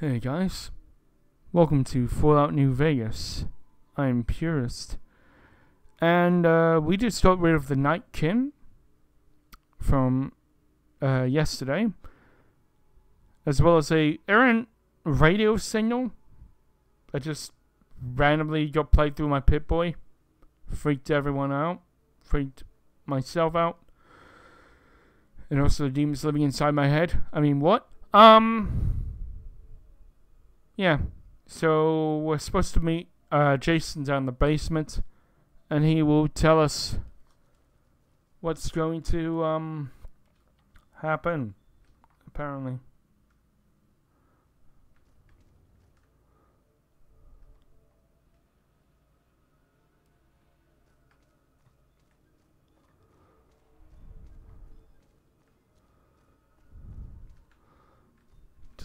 Hey guys, welcome to Fallout New Vegas. I'm Purist, and uh, we just got rid of the Night Nightkin from uh, yesterday, as well as a errant radio signal that just randomly got played through my Pip-Boy, freaked everyone out, freaked myself out, and also the demons living inside my head. I mean, what? Um. Yeah. So we're supposed to meet uh, Jason down the basement, and he will tell us what's going to um happen. Apparently.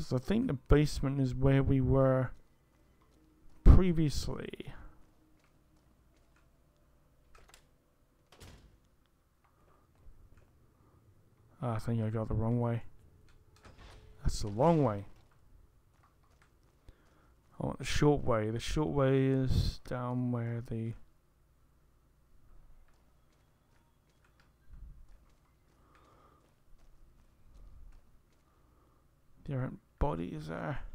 Because I think the basement is where we were previously. Ah, I think I got the wrong way. That's the long way. I want the short way. The short way is down where the... Different bodies are. Yeah.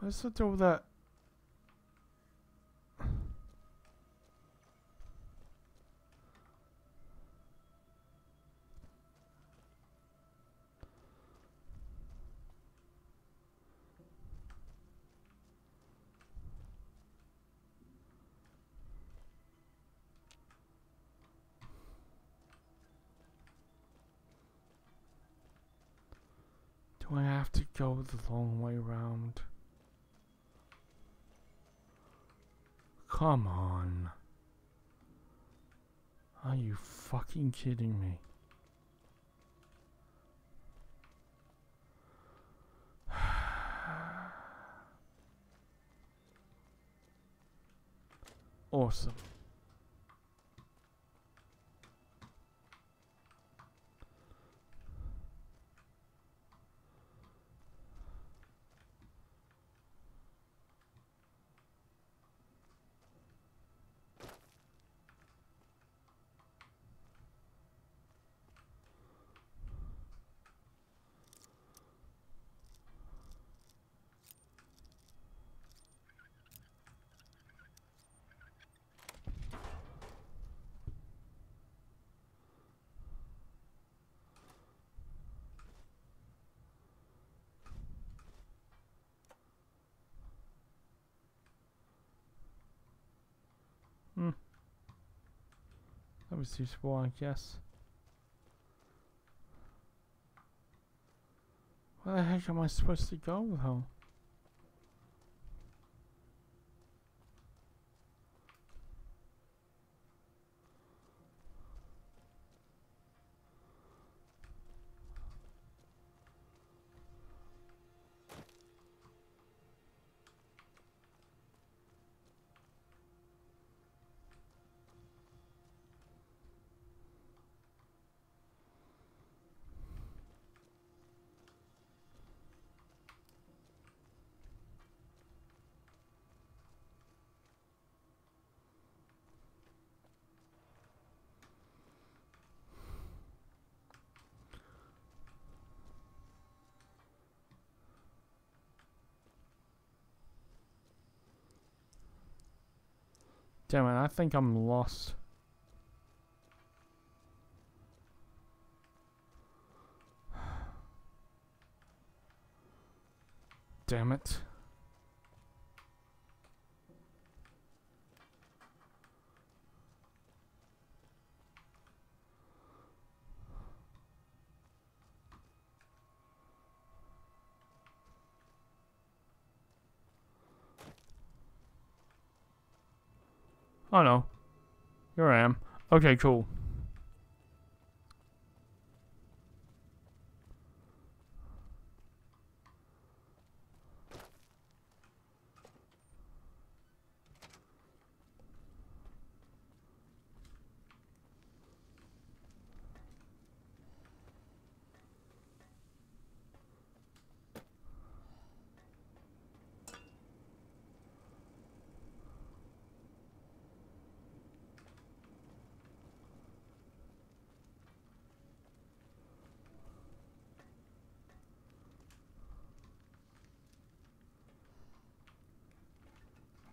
What's the deal with that? Do I have to go the long way round? Come on. Are you fucking kidding me? awesome. Hmm. That was useful, I guess. Where the heck am I supposed to go, though? Damn it, I think I'm lost. Damn it. Oh no. Here I am. Okay, cool.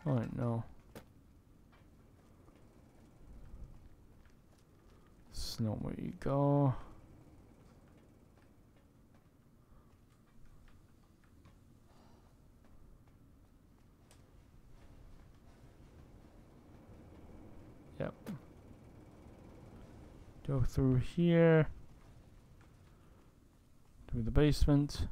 Oh no. It's not where you go. Yep. Go through here. Through the basement.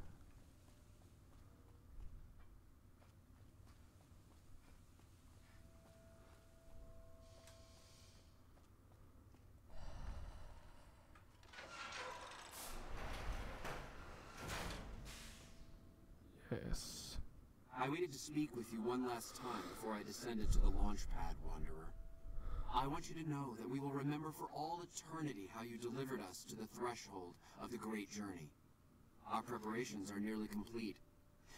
Yes. I waited to speak with you one last time before I descended to the launch pad, Wanderer. I want you to know that we will remember for all eternity how you delivered us to the threshold of the great journey. Our preparations are nearly complete,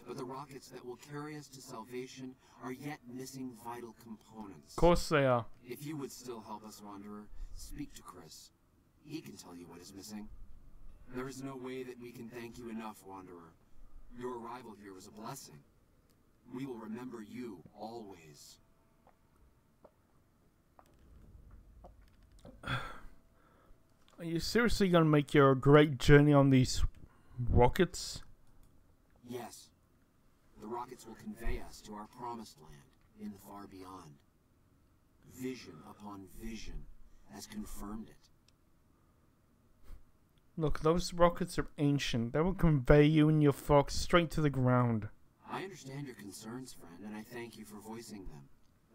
but the rockets that will carry us to salvation are yet missing vital components. Of course they are. If you would still help us, Wanderer, speak to Chris. He can tell you what is missing. There is no way that we can thank you enough, Wanderer. Your arrival here was a blessing. We will remember you always. Are you seriously gonna make your great journey on these rockets? Yes. The rockets will convey us to our promised land in the far beyond. Vision upon vision has confirmed it. Look, those rockets are ancient. They will convey you and your fox straight to the ground. I understand your concerns, friend, and I thank you for voicing them.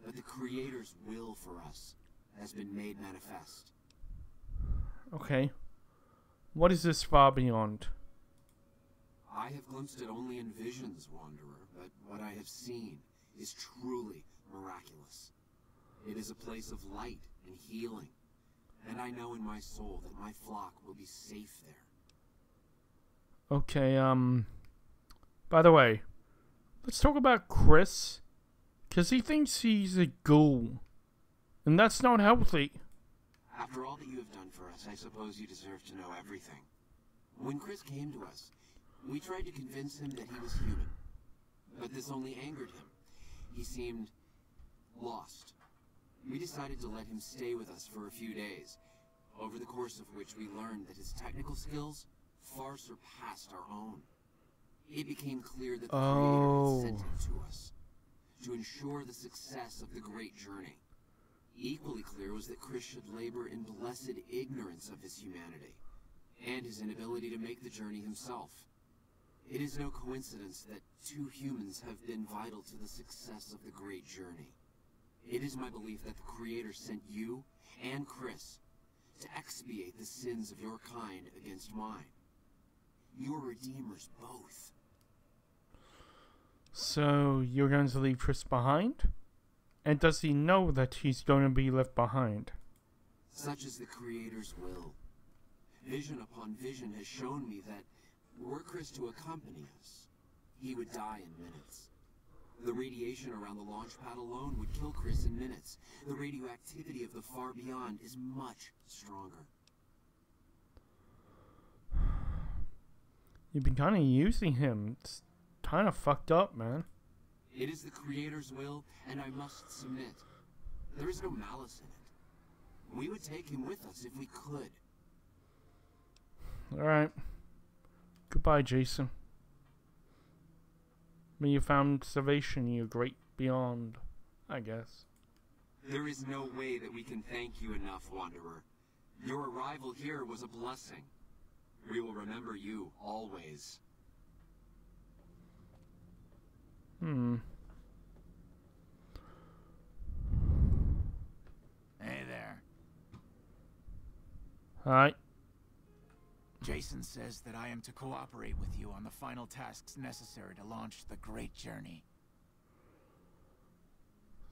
But the Creator's will for us has been made manifest. Okay. What is this far beyond? I have glimpsed it only in visions, Wanderer, but what I have seen is truly miraculous. It is a place of light and healing, and I know in my soul that my flock will be safe there. Okay, um. By the way, let's talk about Chris. Because he thinks he's a ghoul. And that's not healthy. After all that you have done for us, I suppose you deserve to know everything. When Chris came to us, we tried to convince him that he was human. But this only angered him. He seemed lost. We decided to let him stay with us for a few days, over the course of which we learned that his technical skills far surpassed our own. It became clear that the Oh. Creator had sent him to us to ensure the success of the great journey. Equally clear was that Chris should labor in blessed ignorance of his humanity and his inability to make the journey himself. It is no coincidence that two humans have been vital to the success of the great journey. It is my belief that the Creator sent you and Chris to expiate the sins of your kind against mine. You are redeemers both. So, you're going to leave Chris behind? And does he know that he's going to be left behind? Such is the Creator's will. Vision upon vision has shown me that were Chris to accompany us, he would die in minutes. The radiation around the launch pad alone would kill Chris in minutes. The radioactivity of the far beyond is much stronger. You've been kind of using him. It's kind of fucked up, man. It is the Creator's will, and I must submit. There is no malice in it. We would take him with us if we could. Alright. Goodbye, Jason. May you found salvation, you great beyond, I guess. There is no way that we can thank you enough, Wanderer. Your arrival here was a blessing. We will remember you always. Hmm. Hey there. Hi. Jason says that I am to cooperate with you on the final tasks necessary to launch the Great Journey.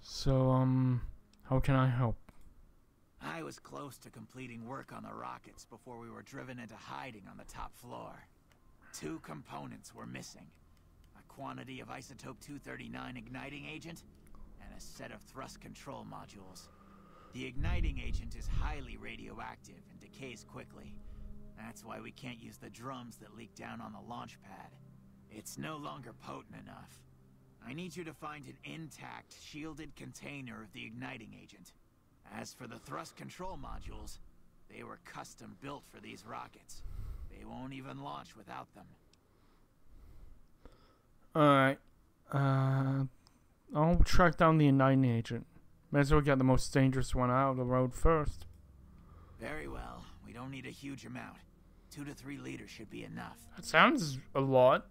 So, um, how can I help? I was close to completing work on the rockets before we were driven into hiding on the top floor. Two components were missing. Quantity of isotope 239 igniting agent, and a set of thrust control modules. The igniting agent is highly radioactive and decays quickly. That's why we can't use the drums that leak down on the launch pad. It's no longer potent enough. I need you to find an intact, shielded container of the igniting agent. As for the thrust control modules, they were custom built for these rockets. They won't even launch without them. Alright. Uh, I'll track down the igniting agent. May as well get the most dangerous one out of the road first. Very well. We don't need a huge amount. Two to three liters should be enough. That sounds a lot.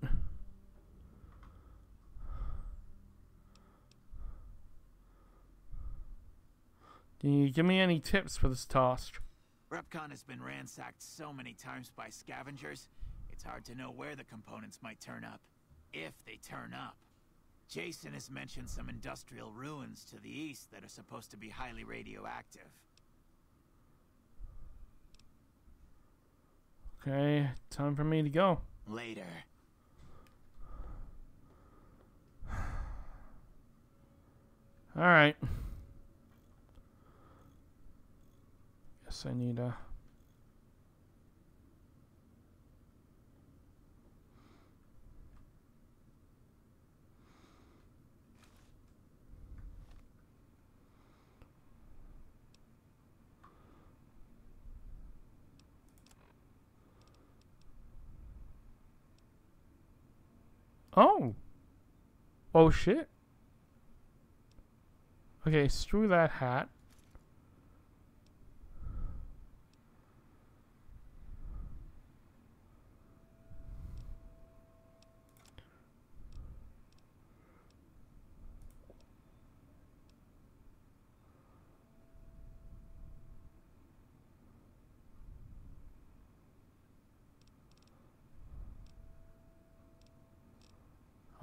Can you give me any tips for this task? REPCONN has been ransacked so many times by scavengers, it's hard to know where the components might turn up. If they turn up. Jason has mentioned some industrial ruins to the east that are supposed to be highly radioactive. Okay, time for me to go. Later. Alright. Guess I need a. Oh. Oh shit. Okay, screw that hat.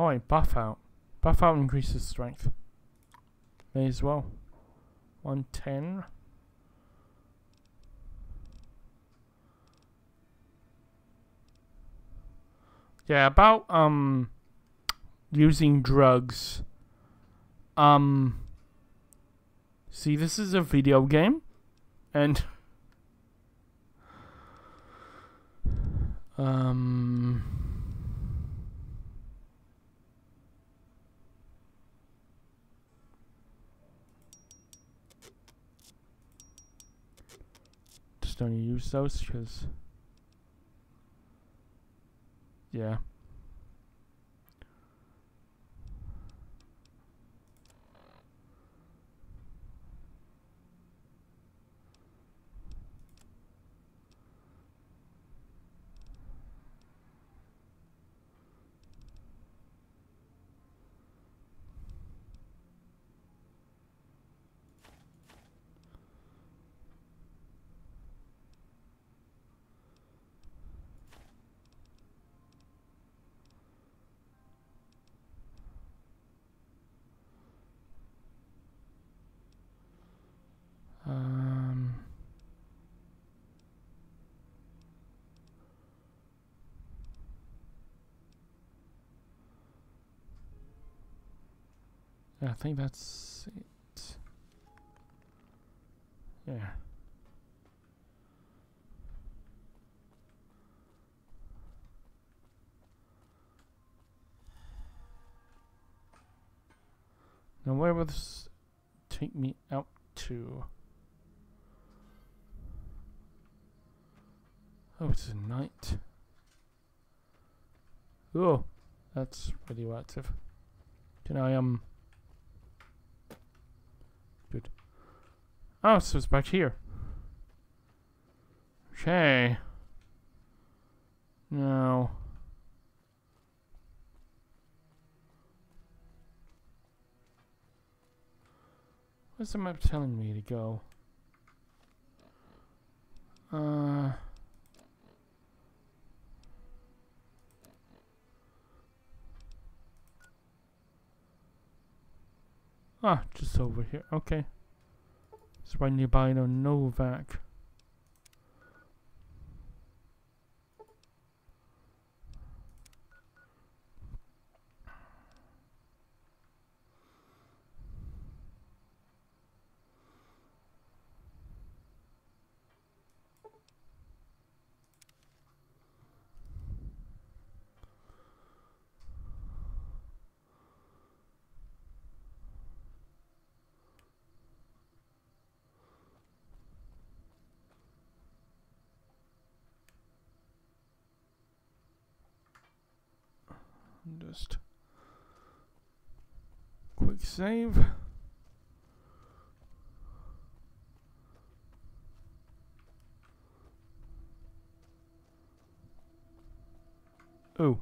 Oh, I Buffout. Buff out increases strength. May as well. 110. Yeah, about um using drugs. Um See, this is a video game and um just don't use those because yeah think that's it. Yeah. Now where will this take me out to? Oh, it's a night. Oh, that's radioactive. Can I, um... Good. Oh, so it's back here. Okay. Now... Where's the map telling me to go? Uh. Ah, just over here. Okay. It's right nearby the Novak. Just quick save. Oh.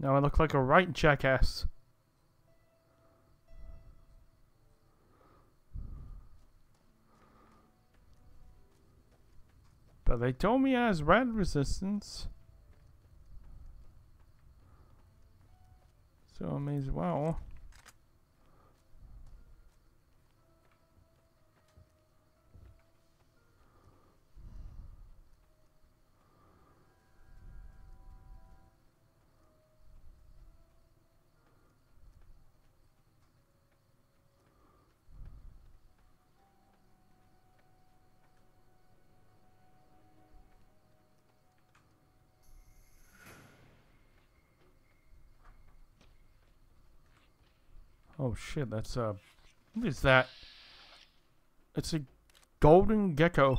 Now I look like a right jackass. They told me I has rat resistance. So I may as well. Oh shit, that's a. What is that? It's a golden gecko.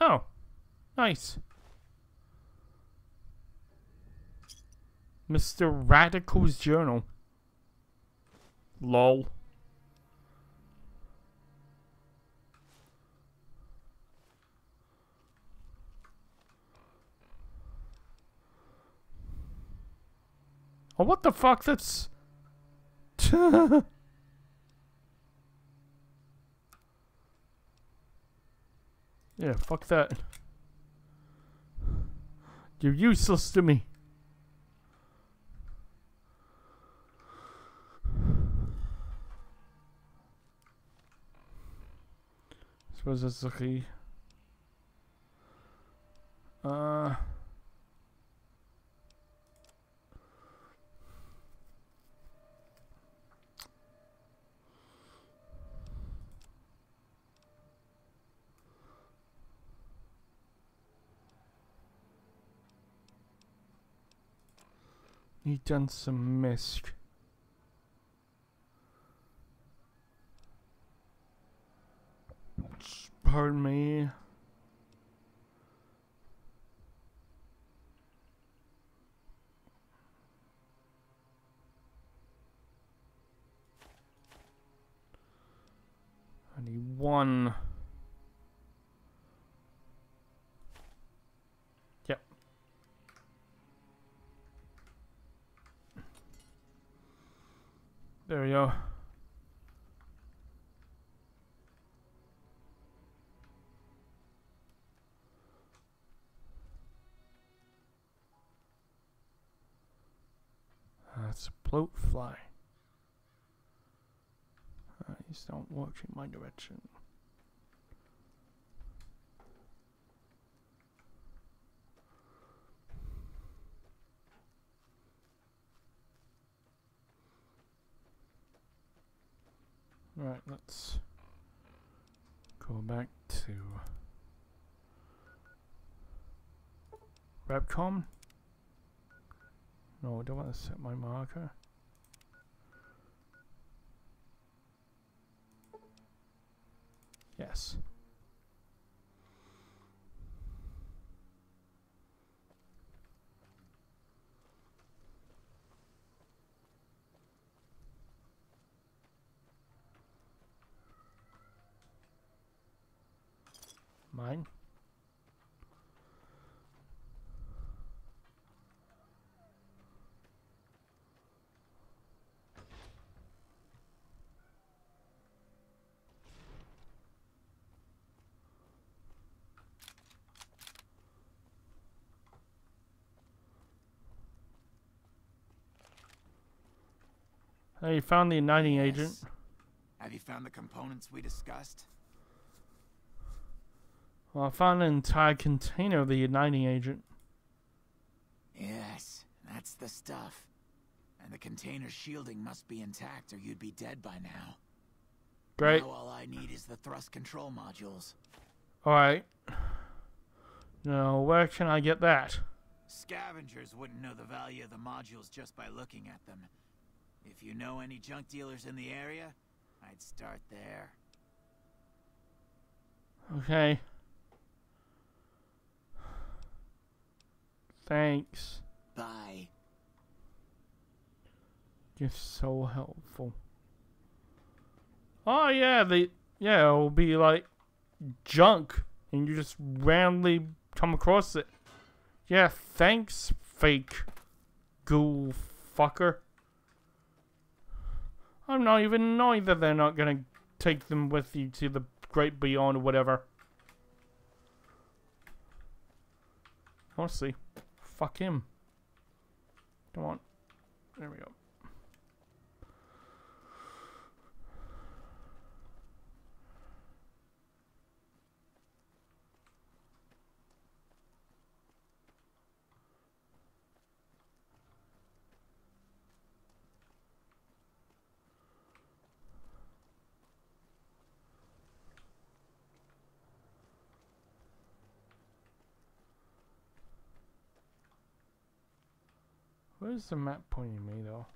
Oh, nice. Mr. Radical's journal. Lol. Oh, what the fuck? That's... yeah, fuck that. You're useless to me. Suppose that's key. Uh... Need done some misc. Pardon me. I need one. Yep. There we go. That's a bloat fly. Uh, he's not walking my direction. Right, let's go back to REPCONN. No, I don't want to set my marker. Yes. Mine. Hey, you found the igniting agent. Yes. Have you found the components we discussed? Well, I found an entire container of the igniting agent. Yes, that's the stuff. And the container's shielding must be intact or you'd be dead by now. Great. Now all I need is the thrust control modules. Alright. Now, where can I get that? Scavengers wouldn't know the value of the modules just by looking at them. If you know any junk dealers in the area, I'd start there. Okay. Thanks. Bye. You're so helpful. Oh yeah, they yeah, it'll be like junk and you just randomly come across it. Yeah, thanks, fake ghoul fucker. I'm not even annoyed that they're not gonna take them with you to the great beyond or whatever. Honestly, fuck him. Come on. There we go. Where's the map pointing me though?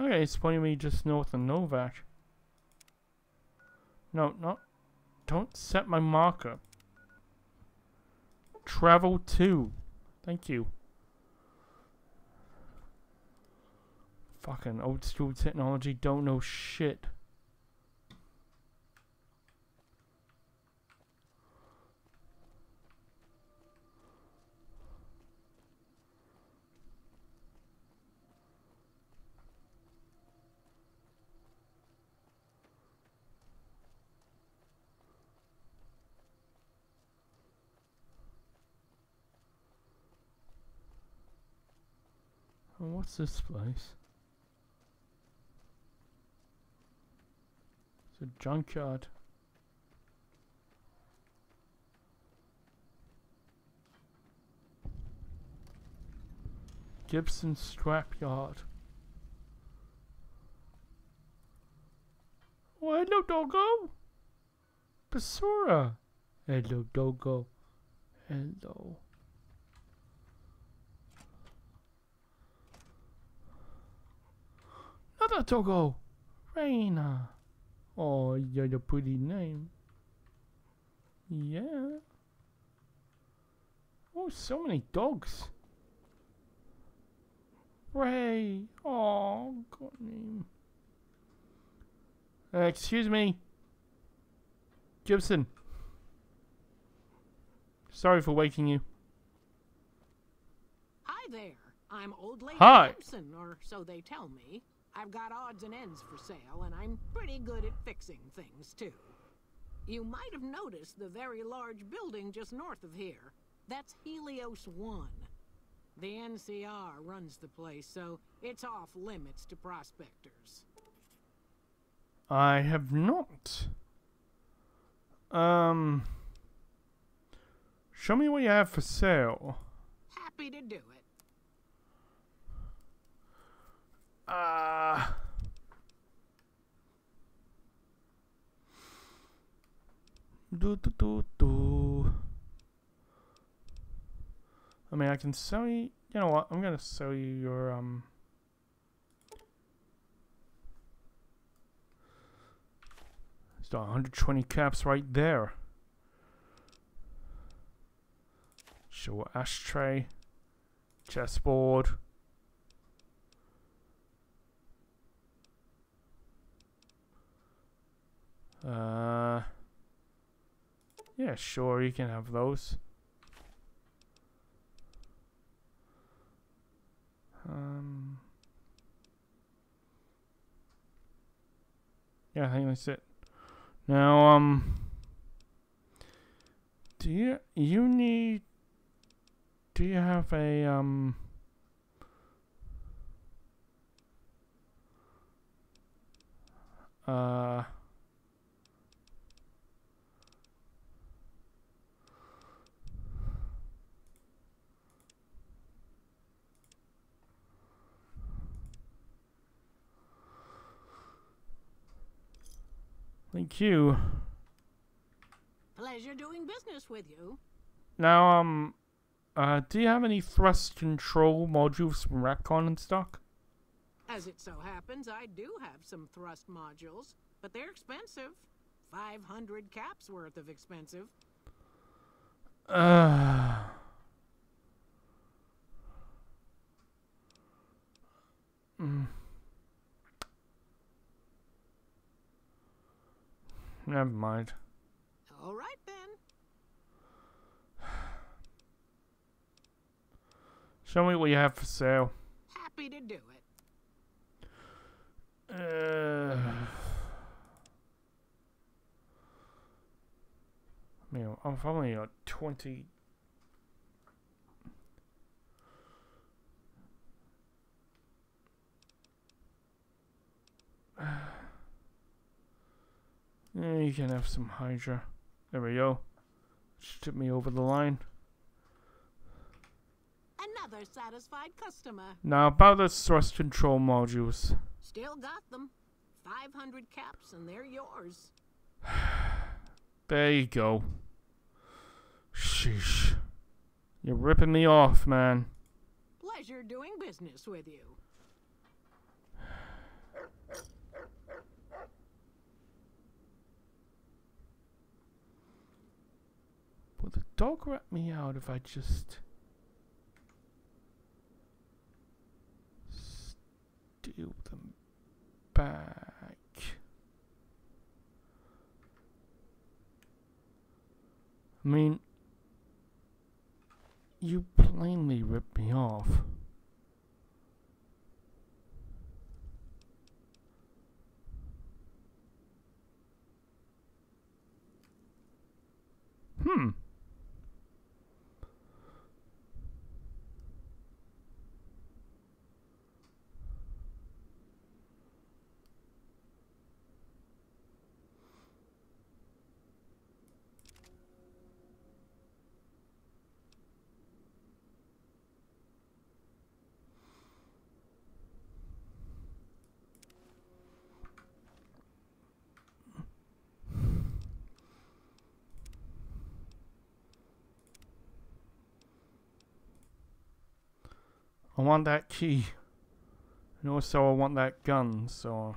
Okay, it's pointing me just north of Novak. No, no. Don't set my marker. Travel to. Thank you. Fucking old school technology don't know shit. Oh, what's this place? It's a junkyard. Gibson Scrapyard. Oh, hello, doggo. Basura. Hello, doggo. Hello. Doggo. Raina. Oh, you got a pretty name. Yeah. Oh, so many dogs. Ray. Oh, good name. Uh, excuse me. Gibson. Sorry for waking you. Hi there. I'm Old Lady Hi. Gibson, or so they tell me. I've got odds and ends for sale, and I'm pretty good at fixing things, too. You might have noticed the very large building just north of here. That's Helios 1. The NCR runs the place, so it's off limits to prospectors. I have not. Um. Show me what you have for sale. Happy to do it. Uh. Do do do do. I mean, I can sell you. You know what? I'm gonna sell you your um. It's 120 caps right there. Show ashtray, chessboard. Uh, yeah, sure, you can have those. Um, yeah, I think that's it. Now, um, do you you need? Do you have a um? Uh. Thank you. Pleasure doing business with you. Now, um, uh, do you have any thrust control modules from REPCONN in stock? As it so happens, I do have some thrust modules, but they're expensive. 500 caps worth of expensive. Uh. Mm. Never mind. All right then. Show me what you have for sale. Happy to do it. Uh, I mean, I've only got 20. Yeah, you can have some Hydra. There we go. Just took me over the line. Another satisfied customer. Now about the thrust control modules. Still got them. 500 caps and they're yours. There you go. Sheesh. You're ripping me off, man. Pleasure doing business with you. Dog rat me out if I just steal them back? I mean, you plainly ripped me off. Hmm. I want that key. And also I want that gun, so...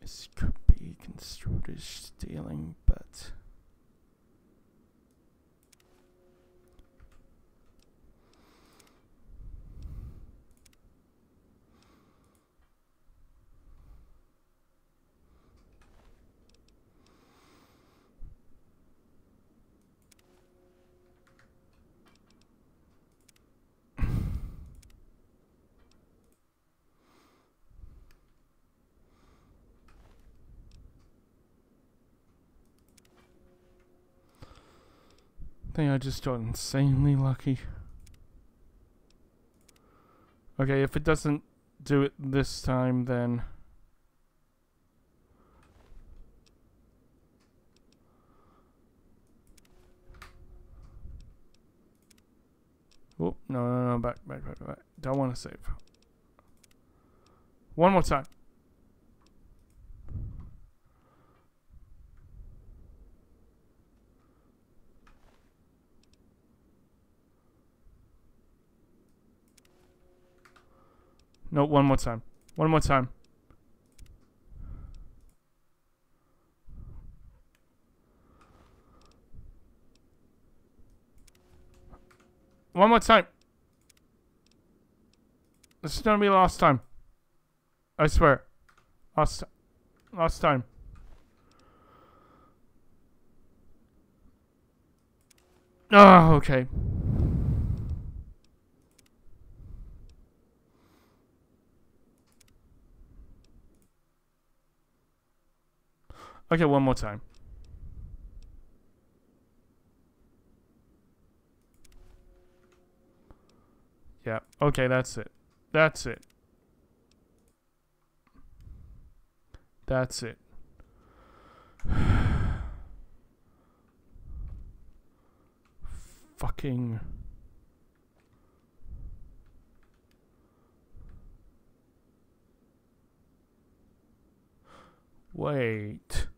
This could be construed as stealing, but... I think I just got insanely lucky. Okay, if it doesn't do it this time, then... Oh, no, no, no, back, back, back, back. Don't want to save. One more time. No, one more time. One more time. One more time. This is gonna be last time. I swear. Last, last time. Oh, okay. Okay, one more time. Yeah, okay, that's it. That's it. That's it. Fucking. Wait.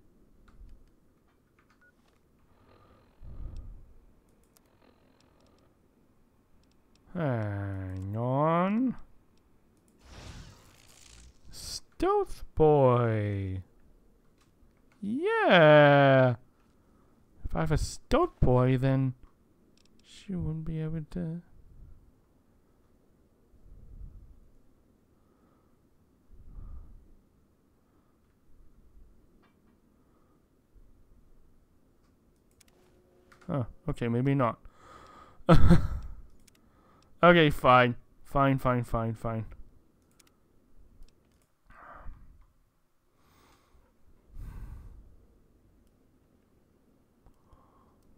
Hang on. Stealth boy. Yeah. If I have a stealth boy, then she wouldn't be able to. Oh, okay, maybe not. okay, fine. Fine, fine, fine, fine.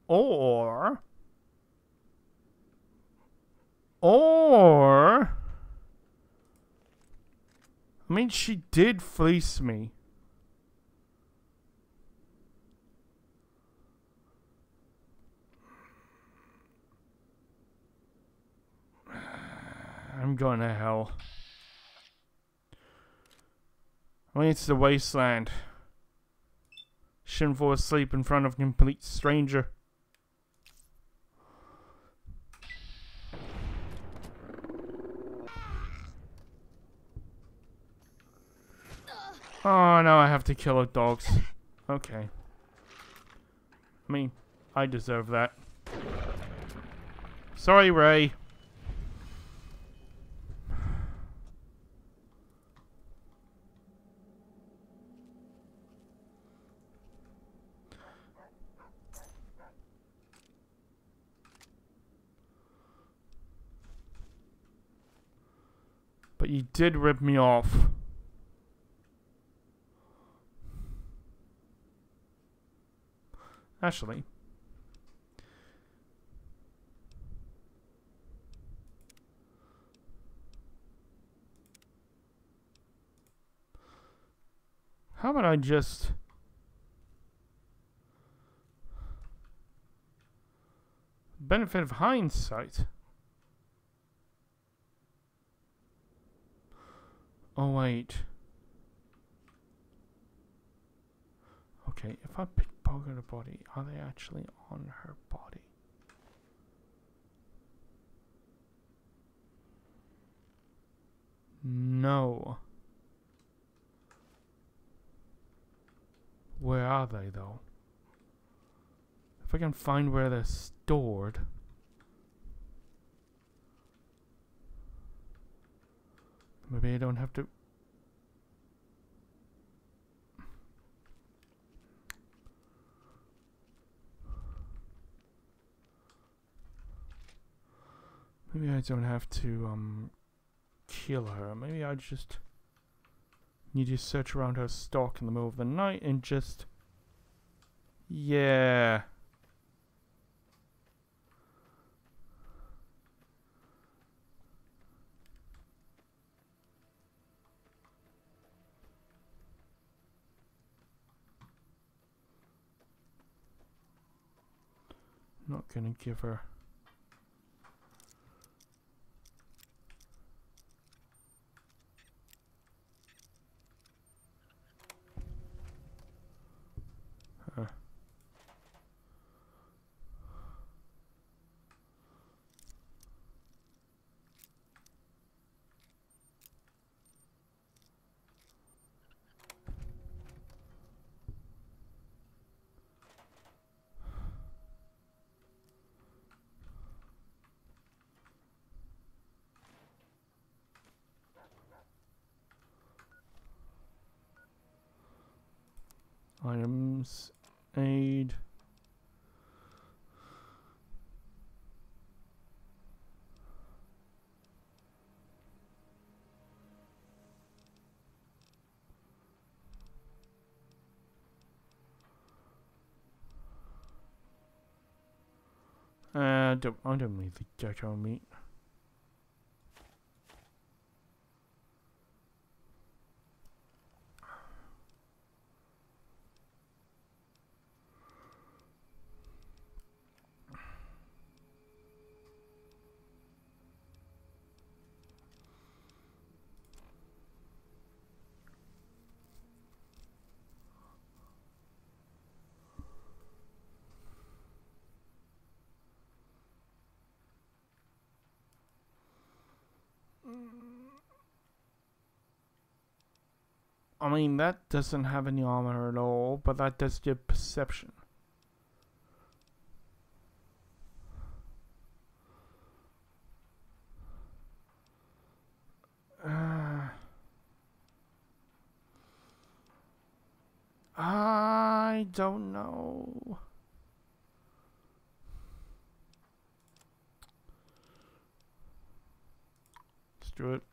Or or I mean she did fleece me. I'm going to hell. I mean, it's the wasteland. Fall asleep in front of a complete stranger. Oh, no, I have to kill a dogs. Okay. I mean, I deserve that. Sorry, Ray. But you did rip me off. Actually. How about I just... Benefit of hindsight. Oh, wait. Okay, if I pick poker the body, are they actually on her body? No. Where are they though? If I can find where they're stored. Maybe I don't have to Maybe I don't have to um kill her. Maybe I just need to search around her stock in the middle of the night and just yeah. Not gonna give her Don't, I don't need the gecko meat. I mean, that doesn't have any armor at all, but that does give perception. Uh, I don't know. Let's it.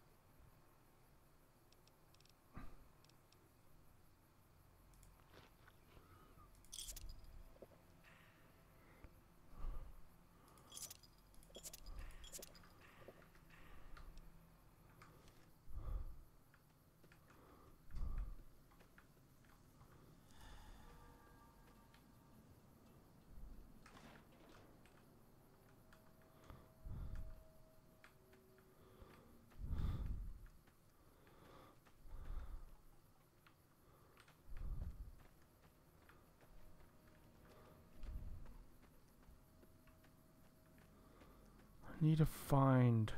I need to find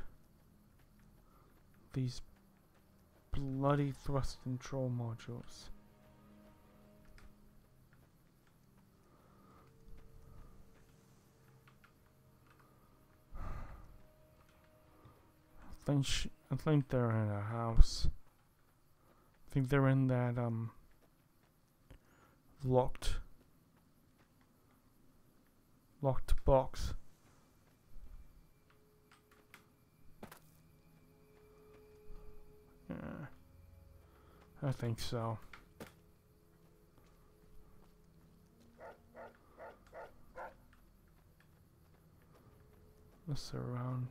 these bloody thrust control modules. I think I think they're in a house. I think they're in that um locked locked box. Yeah, I think so. Let's around.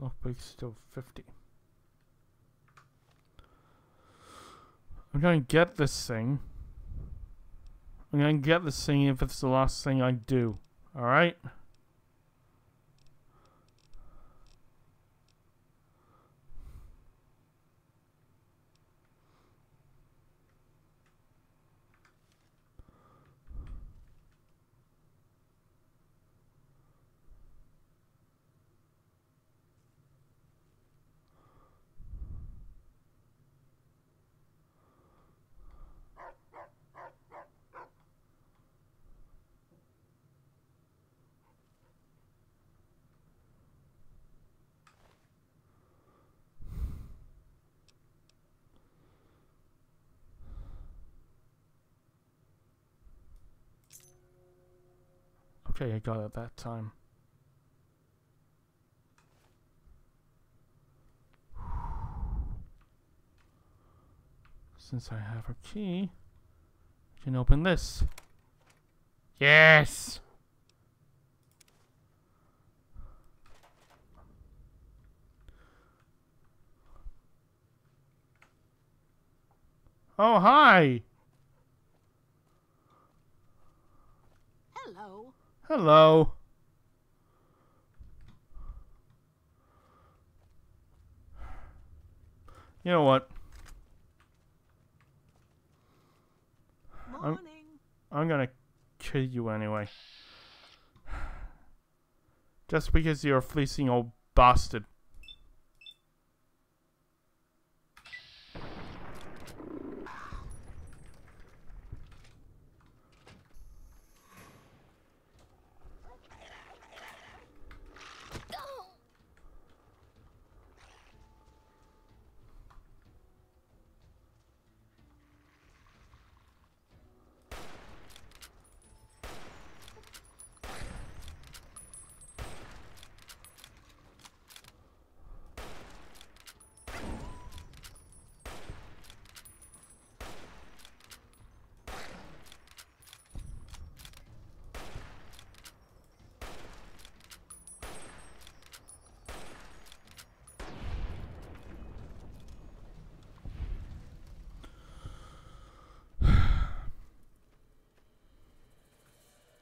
Oh, Lockpick's still 50. I'm gonna get this thing. I'm gonna get this thing if it's the last thing I do. Alright? Okay, I got it that time. Since I have a key, I can open this. Yes. Oh, hi. Hello. You know what? Morning. I'm gonna kill you anyway. Just because you're a fleecing old bastard.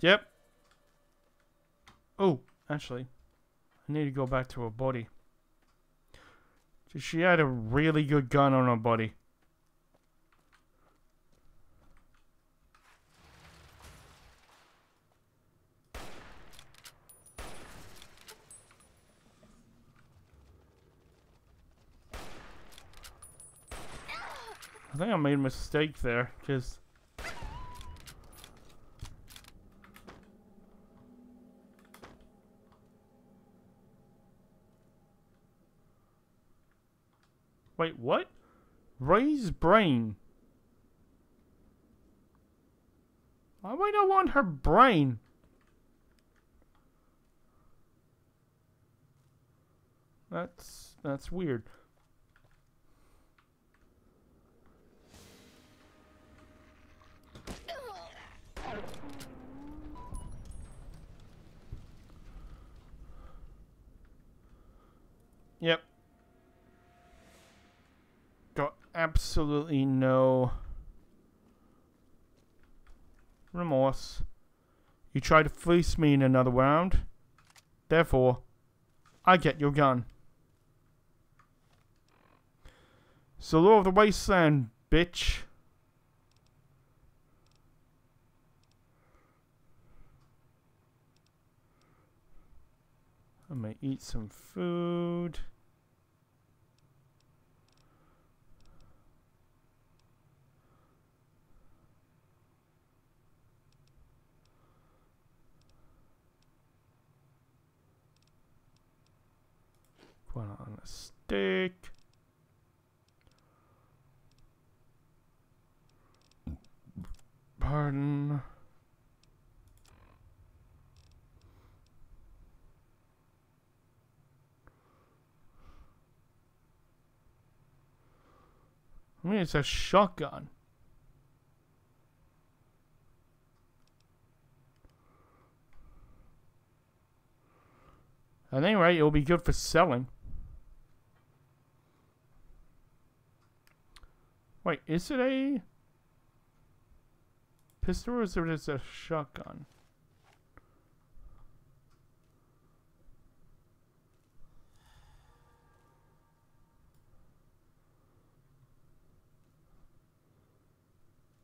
Yep. Oh, actually, I need to go back to her body. She had a really good gun on her body. I think I made a mistake there, because... Wait, what? Ray's brain. Why would I want her brain? That's that's weird. Yep. Got absolutely no remorse. You tried to fleece me in another round. Therefore, I get your gun. So law of the wasteland, bitch. I may eat some food. Stick. Pardon. I mean, it's a shotgun. At any rate, it'll be good for selling. Wait, is it a pistol or is it a shotgun?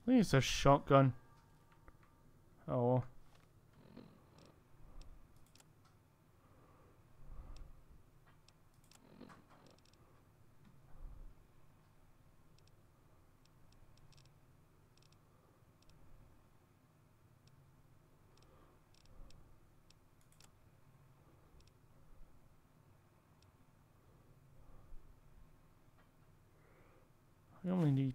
I think it's a shotgun. Oh well. I only need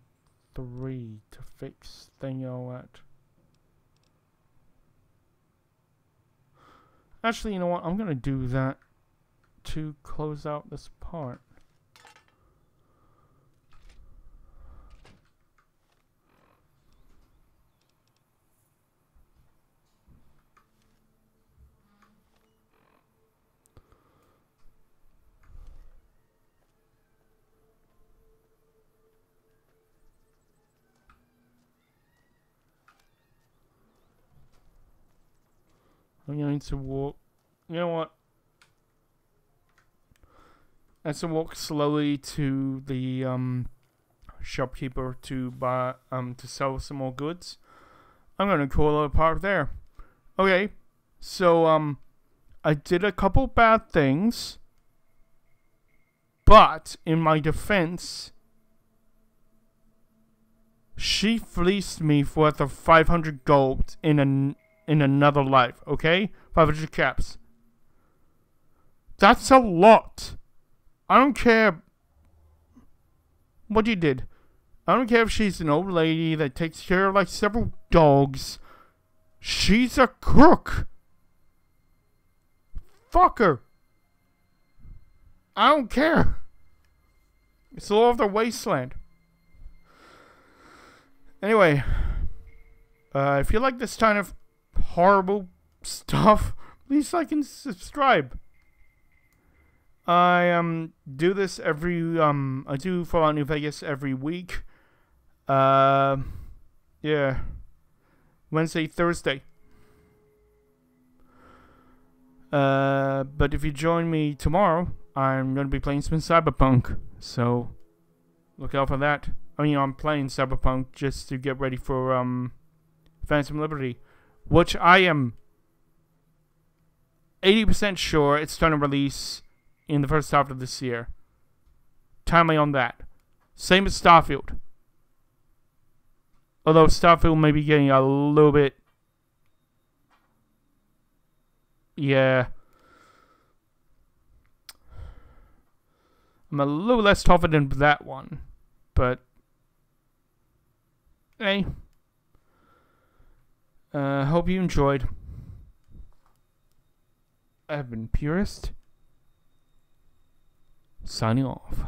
three to fix thing all that. Actually, you know what? I'm gonna do that to close out this part. I'm going to walk. You know what? I have to walk slowly to the um, shopkeeper to buy um to sell some more goods. I'm gonna call it a park there. Okay, so um, I did a couple bad things, but in my defense, she fleeced me for the 500 gold in an in another life. Okay, 500 caps. That's a lot. I don't care what you did. I don't care if she's an old lady that takes care of like several dogs. She's a crook. Fuck her. I don't care. It's all of the wasteland. Anyway, uh, if you like this kind of horrible stuff, please like and subscribe. I um do this every um I do Fallout New Vegas every week. Uh, yeah, Wednesday, Thursday. Uh, but if you join me tomorrow, I'm gonna be playing some Cyberpunk. So look out for that. I mean, I'm playing Cyberpunk just to get ready for um Phantom Liberty, which I am 80% sure it's going to release in the first half of this year. Time me on that. Same as Starfield. Although Starfield may be getting a little bit. Yeah. I'm a little less confident with that one. But. Hey. Uh, hope you enjoyed. I've been Purist. Signing off.